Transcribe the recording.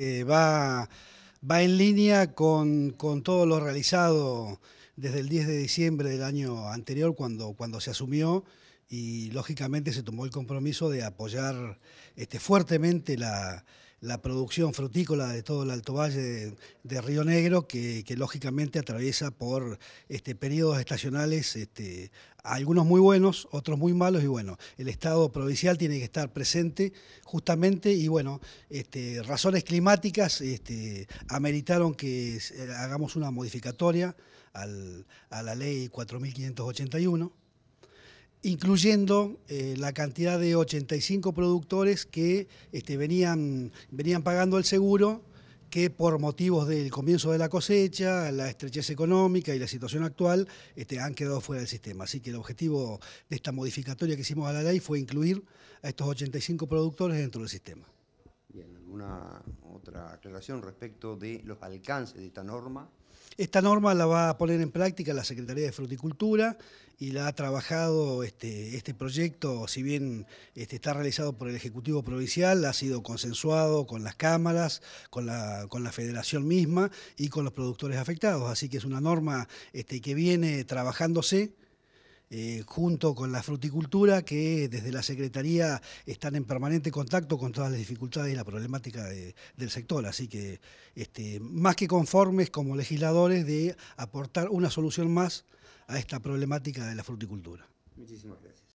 Eh, va, va en línea con, todo lo realizado desde el 10 de diciembre del año anterior cuando, cuando se asumió y lógicamente se tomó el compromiso de apoyar este, fuertemente la, producción frutícola de todo el Alto Valle de, Río Negro, que, lógicamente atraviesa por este, periodos estacionales, este, algunos muy buenos, otros muy malos, y bueno, el Estado provincial tiene que estar presente justamente, y bueno, este, razones climáticas este, ameritaron que hagamos una modificatoria a la ley 4581 incluyendo eh, la cantidad de 85 productores que este, venían, venían pagando el seguro, que por motivos del comienzo de la cosecha, la estrechez económica y la situación actual, este, han quedado fuera del sistema. Así que el objetivo de esta modificatoria que hicimos a la ley fue incluir a estos 85 productores dentro del sistema. ¿Alguna otra aclaración respecto de los alcances de esta norma? Esta norma la va a poner en práctica la Secretaría de Fruticultura y la ha trabajado este, este proyecto, si bien este, está realizado por el Ejecutivo Provincial, ha sido consensuado con las cámaras, con la, con la federación misma y con los productores afectados. Así que es una norma este, que viene trabajándose eh, junto con la fruticultura, que desde la Secretaría están en permanente contacto con todas las dificultades y la problemática del sector. Así que este, más que conformes como legisladores de aportar una solución más a esta problemática de la fruticultura. Muchísimas gracias.